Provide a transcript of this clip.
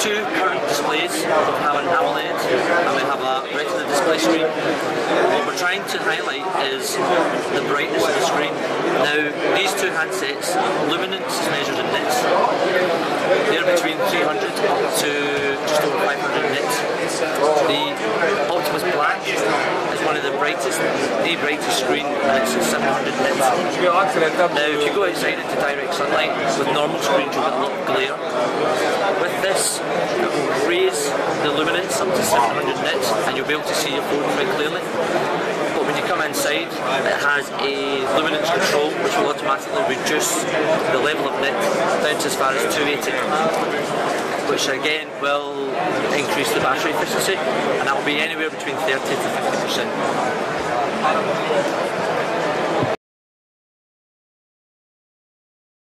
two current displays of Hammond AMOLED and we have a retina display screen. What we're trying to highlight is the brightness of the screen. Now these two handsets, luminance is measured in nits. They're between 300 up to just over 500 nits. The Optimus Black is one of the brightest, the brightest screen and it's 700 nits. Now if you go outside into direct sunlight with normal screens you'll get a lot of glare. With this to 700 nits, and you'll be able to see your phone quite clearly. But when you come inside, it has a luminance control which will automatically reduce the level of nit down to as far as 280 which again will increase the battery efficiency and that will be anywhere between 30 to 50 percent.